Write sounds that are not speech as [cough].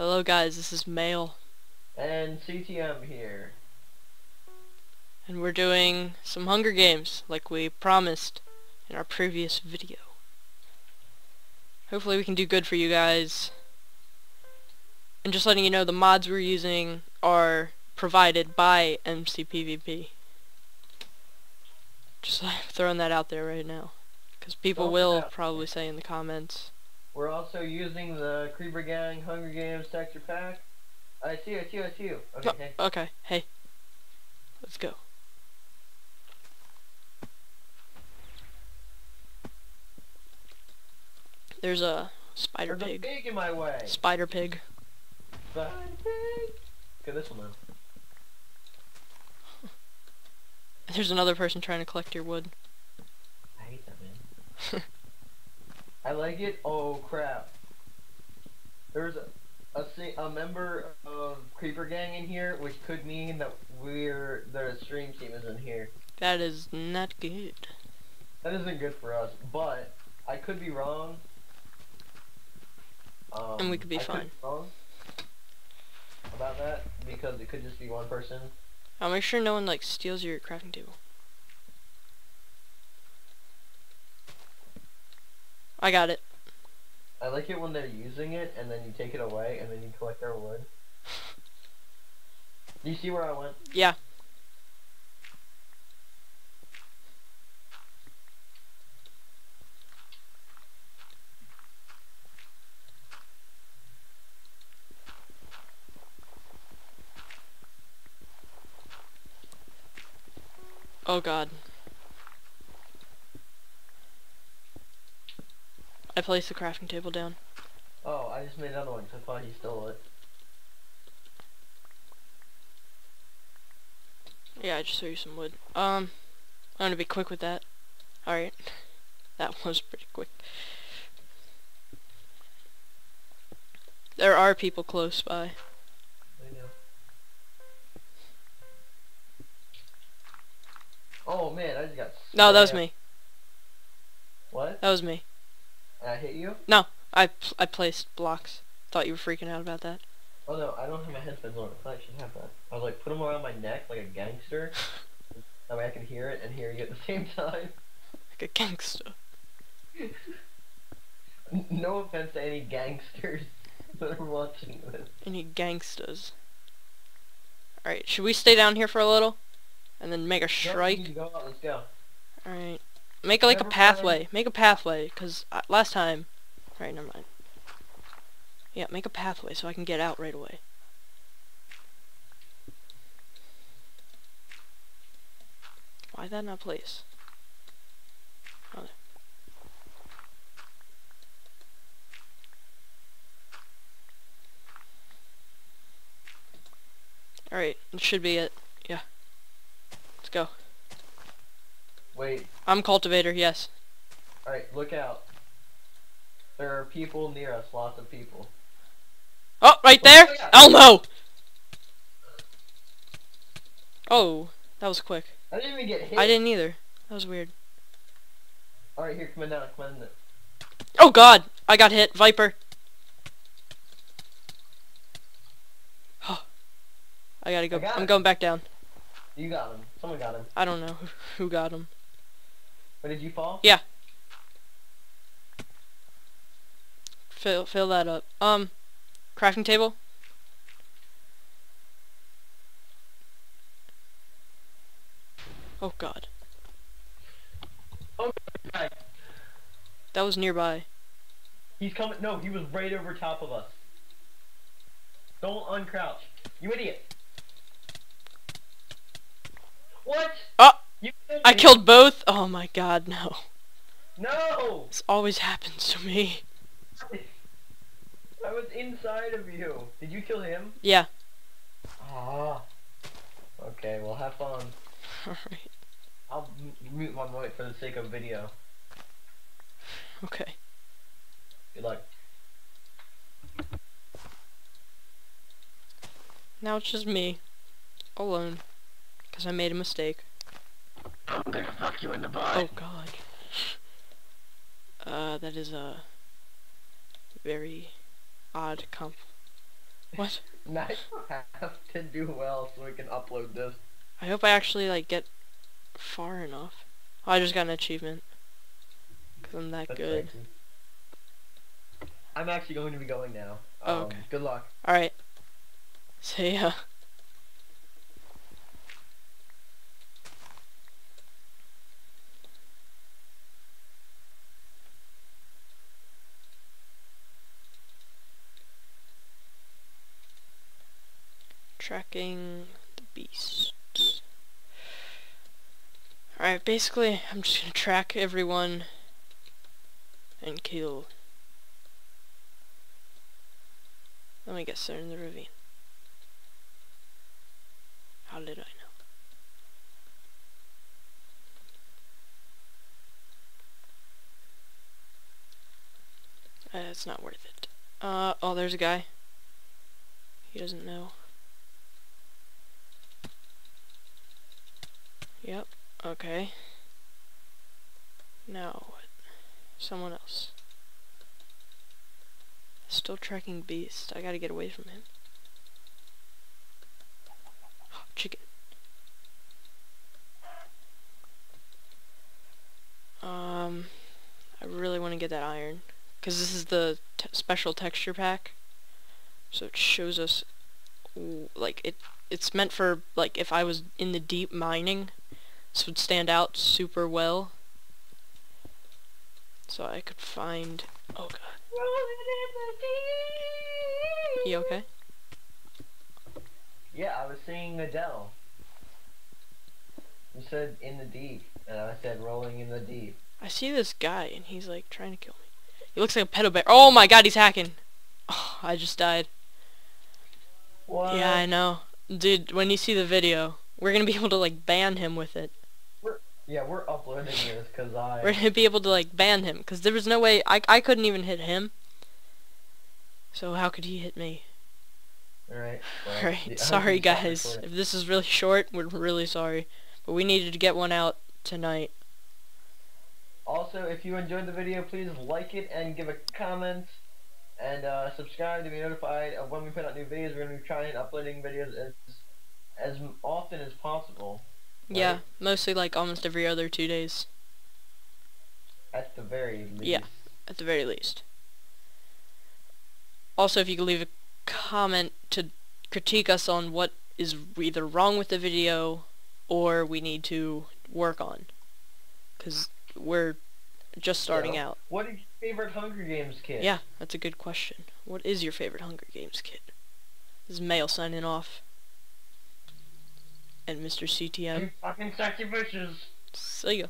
Hello guys, this is Mail, And CTM here. and we're doing some Hunger Games, like we promised in our previous video. Hopefully we can do good for you guys. And just letting you know, the mods we're using are provided by MCPVP. Just like, [laughs] throwing that out there right now. Because people Don't will probably say in the comments. We're also using the Creeper Gang Hunger Games texture pack. I see you, I see you, I see you. Okay, hey. okay, hey. Let's go. There's a spider There's a pig. pig in my way. Spider pig. Spider pig. Okay, this one then. [laughs] There's another person trying to collect your wood. I hate that man. [laughs] I like it. Oh crap. There's a a, a member of Creeper Gang in here, which could mean that we're the stream team is in here. That is not good. That isn't good for us, but I could be wrong. Um, And we could be I fine. wrong about that because it could just be one person. I'll make sure no one like steals your crafting table. I got it. I like it when they're using it and then you take it away and then you collect their wood. Do you see where I went? Yeah. Oh god. I placed the crafting table down. Oh, I just made another one because I thought you stole it. Yeah, I just threw you some wood. Um, I'm gonna be quick with that. Alright. [laughs] That was pretty quick. There are people close by. I know. Oh man, I just got. No, that was me. What? That was me. I hit you? No, I, pl- I placed blocks. Thought you were freaking out about that. Oh no, I don't have my headphones on. I thought I should have that. I was like, put them around my neck like a gangster. [laughs] that way I can hear it and hear you at the same time. Like a gangster. [laughs] No offense to any gangsters [laughs] that are watching this. Any gangsters. Alright, should we stay down here for a little? And then make a strike? Go let's go. Alright. Make like a pathway. Make a pathway, because uh, last time... Right, never mind. Yeah, make a pathway so I can get out right away. Why that not place? Oh. Alright, that should be it. Yeah. Let's go. Wait, I'm cultivator, yes. alright, look out. There are people near us, lots of people. Oh, right there! Oh. Elmo! Oh, that was quick. I didn't even get hit. I didn't either. That was weird. Alright, here, come on down, come on down. Oh god! I got hit. Viper. Oh. [gasps] I gotta go. I got I'm going back down. You got him. Someone got him. I don't know who got him. But did you fall? Yeah. Fill, fill that up. Um, crafting table? Oh god. Right. That was nearby. He's coming. No, he was right over top of us. Don't uncrouch. You idiot. What? Oh! I killed both? Oh my god, no. No! This always happens to me. I was inside of you. Did you kill him? Yeah. Ah. Okay, well have fun. [laughs] Alright. I'll m- mute my mic for the sake of video. Okay. Good luck. Now it's just me. Alone. Because I made a mistake. I'm gonna fuck you in the butt. Oh god. Uh, that is a very odd comp What? [laughs] Now you have to do well so we can upload this. I hope I actually like get far enough. Oh, I just got an achievement. Cause I'm that That's good. crazy. I'm actually going to be going now. Oh, Um, okay. Good luck. Alright. [laughs] See ya. Tracking the beast. Alright, basically, I'm just gonna track everyone and kill. Let me guess, they're in the ravine. How did I know? Uh, it's not worth it. Uh, oh, there's a guy. He doesn't know. Yep, okay. Now what? Someone else. Still tracking beast. I gotta get away from him. Chicken. Um, I really want to get that iron. Because this is the special texture pack. So it shows us, like, it. it's meant for, like, if I was in the deep mining, this would stand out super well. So I could find, oh god. You okay? Yeah, I was singing Adele. You said in the deep, and I said rolling in the deep. I see this guy and he's like trying to kill me. He looks like a pedo bear. Oh my god, he's hacking. Oh, I just died. What? Yeah, I know. Dude, when you see the video, we're gonna be able to like ban him with it. Yeah, we're uploading this because I. We're gonna be able to like ban him because there was no way I I couldn't even hit him. So how could he hit me? Alright. well, Alright, sorry guys. If this is really short, we're really sorry. But we needed to get one out tonight. Also, if you enjoyed the video, please like it and give a comment. And uh, subscribe to be notified of when we put out new videos. We're going to be trying uploading videos as, as often as possible. Yeah, Right. mostly like almost every other two days. At the very least. Yeah. at the very least. Also, if you could leave a comment to critique us on what is either wrong with the video or we need to work on. Because we're just starting Yeah. out. What is your favorite Hunger Games kid? Yeah, that's a good question. What is your favorite Hunger Games kid? This is Mail signing off. And Mr. CTM. You fucking sexy bitches. See ya.